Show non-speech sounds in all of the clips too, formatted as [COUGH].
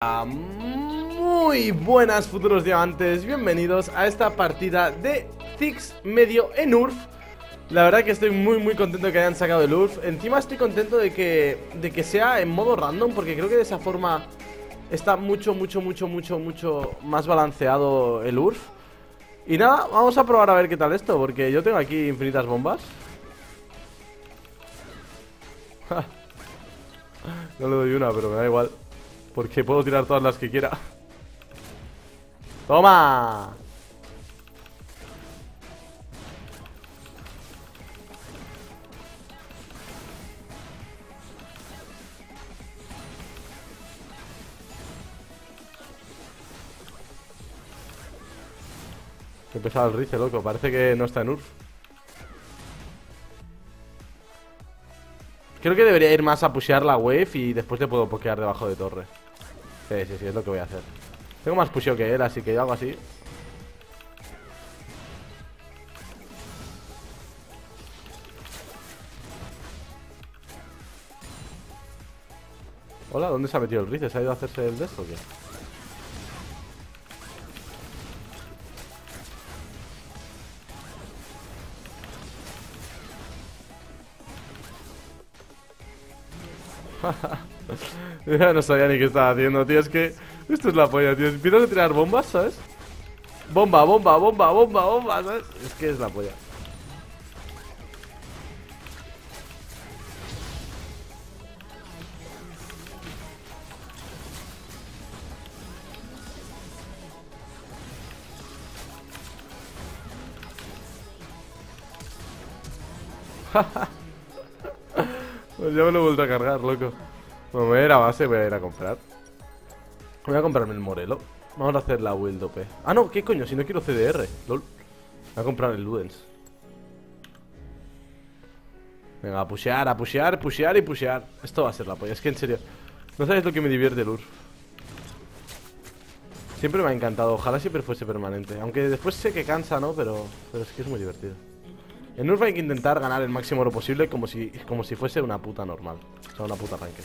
Muy buenas futuros diamantes, bienvenidos a esta partida de Zix medio en URF. La verdad que estoy muy muy contento de que hayan sacado el URF. Encima estoy contento de que, de que sea en modo random porque creo que de esa forma está mucho mucho mucho mucho mucho más balanceado el URF. Y nada, vamos a probar a ver qué tal esto porque yo tengo aquí infinitas bombas. [LAUGHS] No le doy una pero me da igual porque puedo tirar todas las que quiera ¡Toma! He empezado el Rice, loco. Parece que no está en URF. Creo que debería ir más a pushear la wave y después le puedo pokear debajo de torre. Sí, sí, sí, es lo que voy a hacer Tengo más pusheo que él, así que yo hago así Hola, ¿dónde se ha metido el Rice? ¿Se ha ido a hacerse el de esto o qué? [LAUGHS] [LAUGHS] ya no sabía ni qué estaba haciendo, tío. Es que esto es la polla, tío. Empiezas a tirar bombas, ¿sabes? Bomba, bomba, bomba, bomba, bomba, ¿sabes? Es que es la polla. [LAUGHS] pues ya me lo he vuelto a cargar, loco. Me voy a ir a base, voy a ir a comprar. Voy a comprarme el Morelo. Vamos a hacer la Wild OP. Ah, no, ¿qué coño? Si no quiero CDR. Voy a comprar el Ludens. Venga, a pushear, a pushear, pushear y pushear. Esto va a ser la polla. Es que en serio, no sabes lo que me divierte el URF. Siempre me ha encantado. Ojalá siempre fuese permanente. Aunque después sé que cansa, ¿no? Pero, pero es que es muy divertido. En URF hay que intentar ganar el máximo lo posible como si, como si fuese una puta normal. O sea, una puta ranked.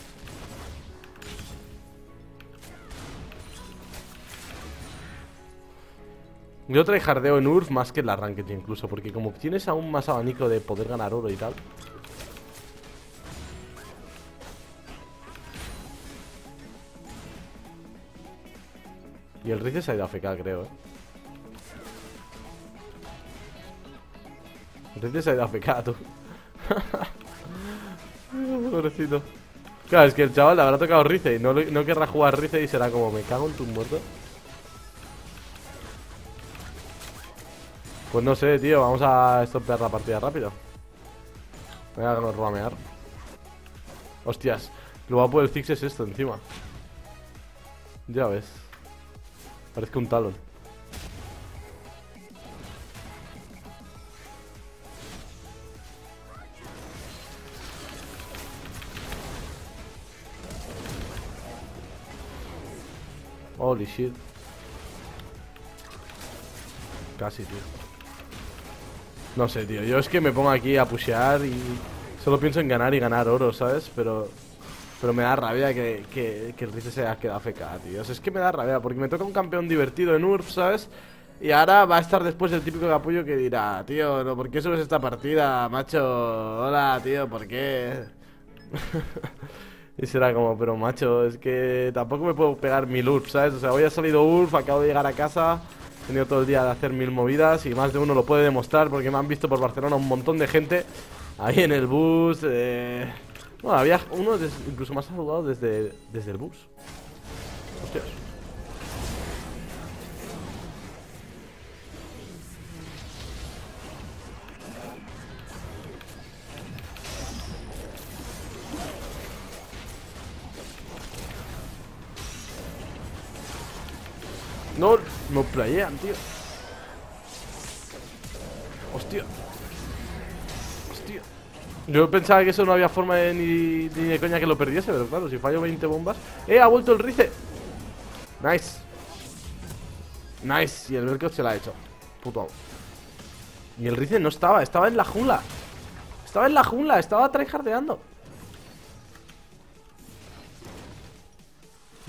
Yo jardeo en URF más que en la Ranked incluso Porque como tienes aún más abanico de poder ganar oro y tal. Y el Rice se ha ido a FK creo, eh. El Rice se ha ido a FK, tú. [LAUGHS] Pobrecito. Claro, es que el chaval le habrá tocado Rice Y no, no querrá jugar Rice y será como Me cago en tu muerto Pues no sé, tío, vamos a estropear la partida rápido. Voy a roamear Hostias, lo guapo del Fix es esto encima. Ya ves. Parece un talón. Holy shit. Casi, tío no sé, tío. Yo es que me pongo aquí a pushear y solo pienso en ganar y ganar oro, ¿sabes? Pero pero me da rabia que, que, el Rice se haya quedado FK, tío. O es que me da rabia porque me toca un campeón divertido en URF, ¿sabes? Y ahora va a estar después el típico capullo que dirá, tío, ¿no, ¿por qué subes esta partida, macho? Hola, tío, ¿por qué? [LAUGHS] y será como, pero macho, es que tampoco me puedo pegar mil URF, ¿sabes? O sea, hoy ha salido URF, acabo de llegar a casa He tenido todo el día de hacer mil movidas y más de uno lo puede demostrar porque me han visto por Barcelona un montón de gente ahí en el bus. Eh... Bueno, había uno incluso más saludado desde, desde el bus. Hostias. No playean, tío. Hostia. Hostia. Yo pensaba que eso no había forma de, ni, de coña que lo perdiese, pero claro, si fallo 20 bombas. ¡Eh! Ha vuelto el Rice. Nice. Nice. Y el Berkot se la ha hecho. Puto. Y el Rice no estaba, estaba en la jungla. Estaba en la jungla, estaba tryhardeando.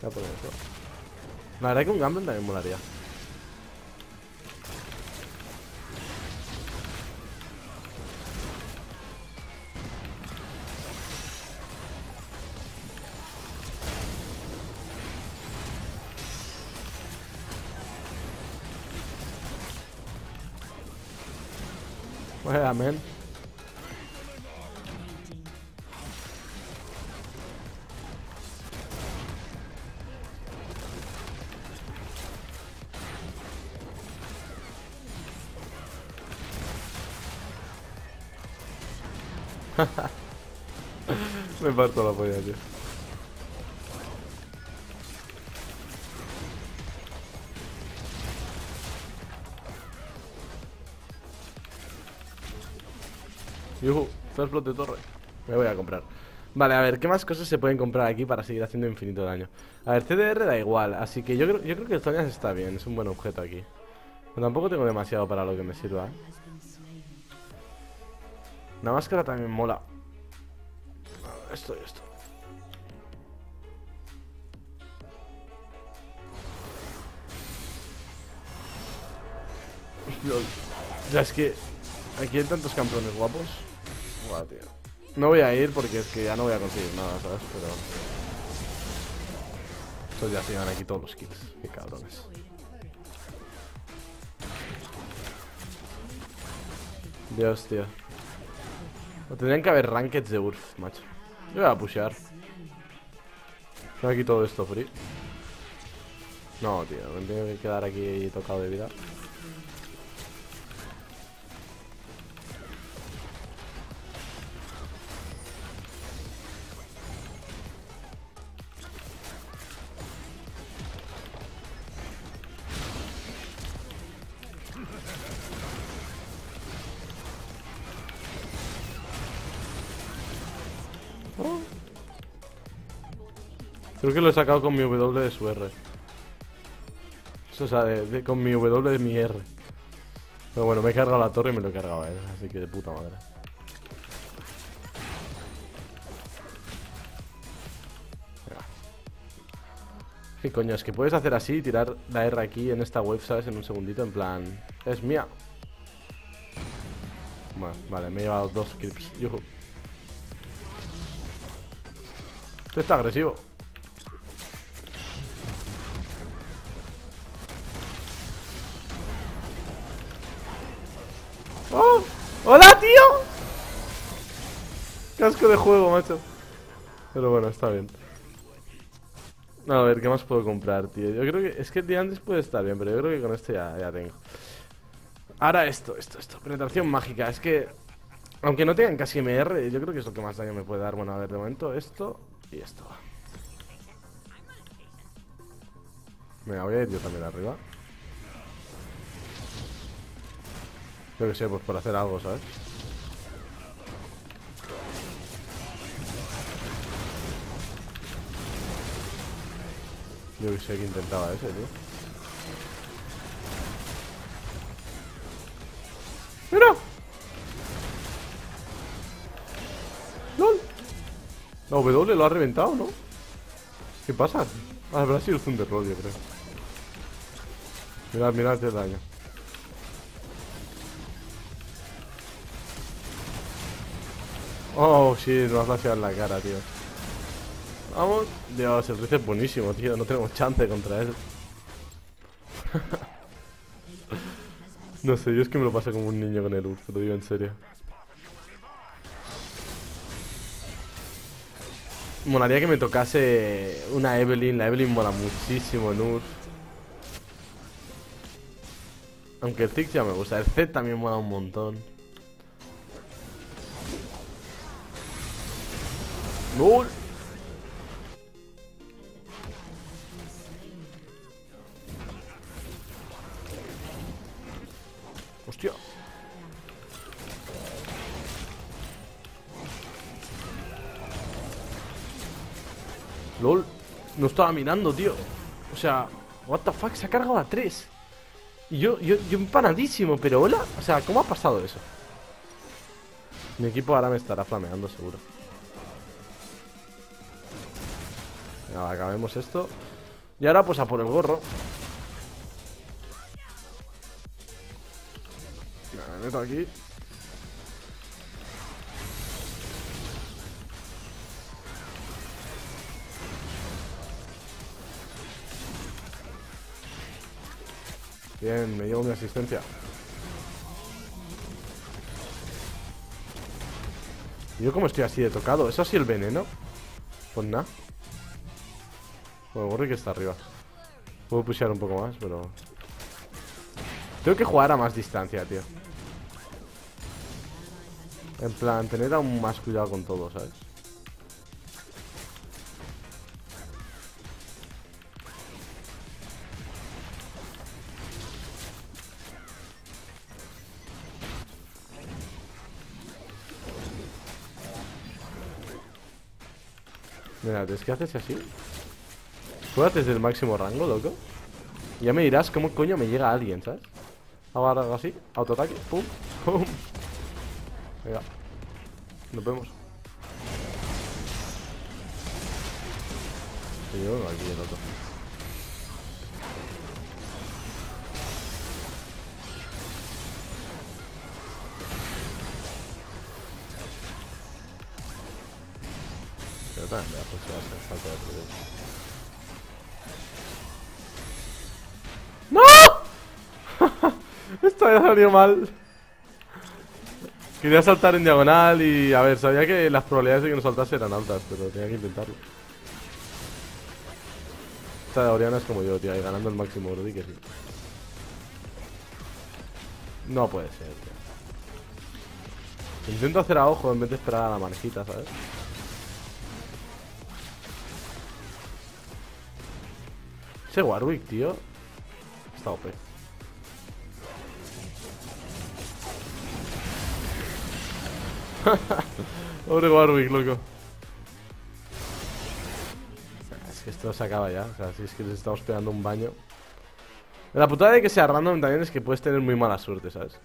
Voy a poner. La verdad que un Gamble también molaría. Well, man. Me parto la polla, tío. Yuhu, blood de torre. Me voy a comprar. Vale, a ver, ¿qué más cosas se pueden comprar aquí para seguir haciendo infinito daño? A ver, CDR da igual, así que yo creo, que el está bien, es un buen objeto aquí. Pero tampoco tengo demasiado para lo que me sirva. ¿eh? La máscara también mola. Esto y esto. [LAUGHS] Ya es que aquí hay tantos campeones guapos. Tío. No voy a ir porque es que ya no voy a conseguir nada, ¿sabes? Pero... Estos ya se llevan aquí todos los kills. Qué cabrones. Dios, tío. O tendrían que haber rankeds de Urf, macho. Yo voy a pushear. Tengo aquí todo esto free. No, tío, me tengo que quedar aquí tocado de vida. Creo que lo he sacado con mi W de su R. O sea, con mi W de mi R. Pero bueno, me he cargado la torre y me lo he cargado a él. Así que de puta madre. ¿Qué coño? Es que puedes hacer así tirar la R aquí en esta wave, ¿sabes? En un segundito, en plan... Es mía. Bueno, vale, me he llevado dos clips. Yuhu. Este está agresivo. Casco de juego, macho. Pero bueno, está bien. A ver, ¿qué más puedo comprar, tío? Yo creo que... Es que antes puede estar bien, pero yo creo que con este ya, ya tengo. Ahora esto, esto, esto. Penetración mágica. Es que... Aunque no tengan casi MR, yo creo que es lo que más daño me puede dar. Bueno, a ver, de momento esto y esto. Venga, voy a ir yo también arriba. Yo que sé, pues por hacer algo, ¿sabes? Yo que sé que intentaba ese, tío. ¡Mira! ¡Lol! La W lo ha reventado, ¿no? ¿Qué pasa? Ah, habrá sido Thunder Roll, yo creo. Mirad, mirad el daño. Oh, sí, nos ha flasheado en la cara, tío. Vamos. Dios, el Riz es buenísimo, tío. No tenemos chance contra él. [LAUGHS] no sé, yo es que me lo paso como un niño con el Urf, lo digo en serio. Molaría que me tocase una Evelyn. La Evelyn mola muchísimo en Urf. Aunque el Ziggs ya me gusta. El Z también mola un montón. ¡No! LOL No estaba mirando, tío O sea, what the fuck, se ha cargado a tres Y yo, yo, yo empanadísimo Pero hola, o sea, ¿cómo ha pasado eso? Mi equipo ahora me estará flameando seguro acabemos esto. Y ahora pues a por el gorro. Me meto aquí. Bien, me llevo mi asistencia. Yo como estoy así de tocado. ¿Es así el veneno? Pues nada. Bueno, que está arriba. Puedo pushear un poco más, pero... Tengo que jugar a más distancia, tío. En plan, tener aún más cuidado con todo, ¿sabes? Mira, es que haces así. Juegas desde el máximo rango, loco. Ya me dirás cómo coño me llega alguien, ¿sabes? Hago algo así, autoataque, pum, pum. Venga. Nos vemos. Yo aquí el falta de ¡No! [LAUGHS] Esto ha salido mal. Quería saltar en diagonal y... A ver, sabía que las probabilidades de que no saltase eran altas, pero tenía que intentarlo. Esta de Oriana es como yo, tío, y ganando el máximo oro, que sí. No puede ser, tío. Intento hacer a ojo en vez de esperar a la manejita, ¿sabes? Ese Warwick, tío. Está OP. [LAUGHS] Pobre Warwick, loco. Es que esto se acaba ya. O sea, si es que les estamos pegando un baño. La putada de que sea random también es que puedes tener muy mala suerte, ¿sabes?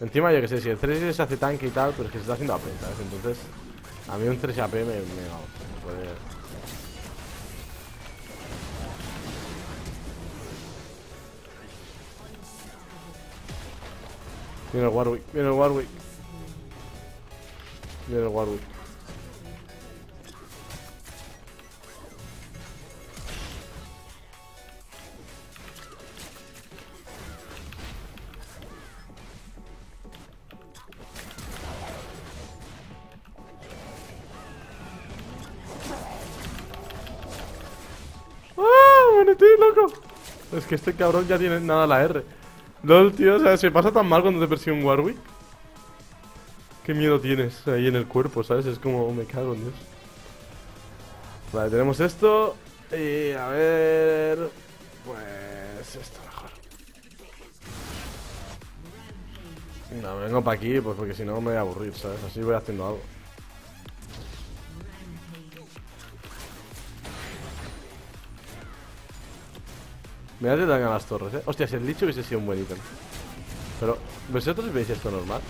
Encima, yo que sé, si el 3 se hace tanque y tal, pero es que se está haciendo AP, ¿sabes? Entonces, a mí un 3 AP me, me, me puede... Viene el Warwick, viene el Warwick. Viene el Warwick. ¡Ah! ¡Bueno, estoy loco! Es que este cabrón ya tiene nada la R. LOL, tío, o sea, se pasa tan mal cuando te persigue un Warwick. Qué miedo tienes ahí en el cuerpo, ¿sabes? Es como, me cago en Dios. Vale, tenemos esto. Y a ver... Pues esto mejor. No, vengo para aquí, pues porque si no me voy a aburrir, ¿sabes? Así voy haciendo algo. Me hace daño a las torres, eh. Hostia, si el dicho hubiese sido un buen ítem. Pero, ¿vosotros veis esto normal?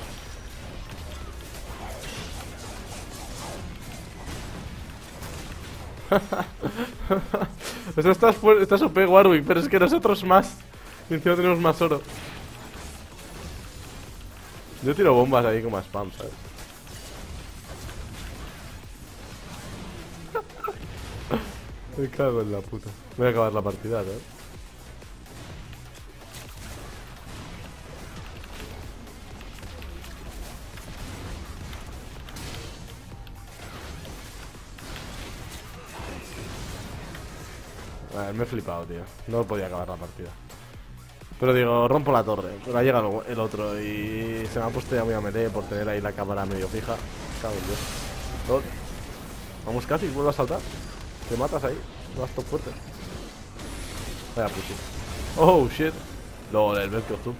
[LAUGHS] Esto estás, estás OP Warwick, pero es que nosotros más. Y encima tenemos más oro. Yo tiro bombas ahí como spam, ¿sabes? [LAUGHS] Me cago en la puta. Voy a acabar la partida, ¿eh? Me he flipado, tío. No podía acabar la partida. Pero digo, rompo la torre. Pero ha llegado el otro y se me ha puesto ya muy a melee por tener ahí la cámara medio fija. Dios. Vamos casi, vuelvo a saltar. Te matas ahí. Vas todo fuerte. Vaya pussy. Oh, shit. Luego el Velcro, tú.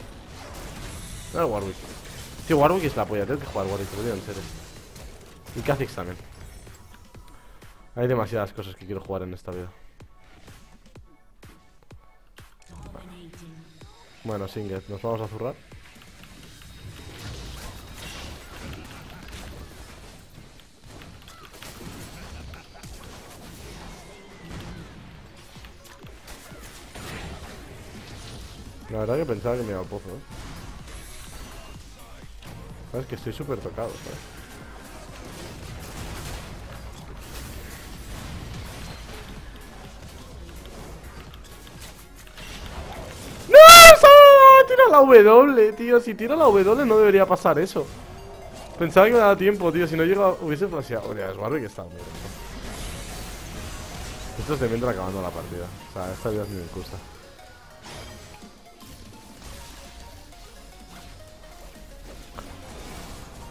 No el Warwick. Tío, Warwick es la polla. Tengo que jugar Warwick, lo en serio. Y Kha'Zix también. Hay demasiadas cosas que quiero jugar en esta vida. Bueno, Singet, nos vamos a zurrar. La verdad que pensaba que me iba a pozo, ¿eh? Es que estoy súper tocado, ¿sabes? La W, tío. Si tira la W no debería pasar eso. Pensaba que me daba tiempo, tío. Si no llega, hubiese flasheado. Oye, es Warwick está muy bien. Esto es de mientras acabando la partida. O sea, esta vida es muy injusta.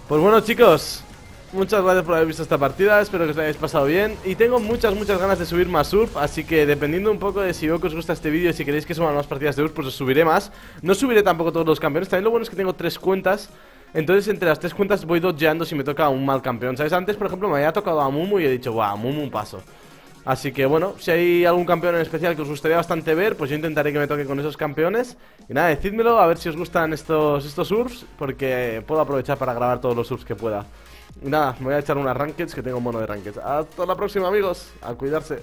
Pues bueno chicos, muchas gracias por haber visto esta partida, espero que os hayáis pasado bien Y tengo muchas, muchas ganas de subir más surf, así que dependiendo un poco de si veo que os gusta este vídeo y si queréis que suban más partidas de surf, pues os subiré más No subiré tampoco todos los campeones, también lo bueno es que tengo tres cuentas entonces entre las tres cuentas voy dodgeando si me toca un mal campeón ¿Sabes? Antes, por ejemplo, me había tocado a Mumu y he dicho, guau, Mumu paso Así que bueno, si hay algún campeón en especial que os gustaría bastante ver, pues yo intentaré que me toque con esos campeones. Y nada, decídmelo, a ver si os gustan estos, estos surfs, porque puedo aprovechar para grabar todos los surfs que pueda. Nada, me voy a echar unas rankeds que tengo mono de rankeds. Hasta la próxima amigos, a cuidarse.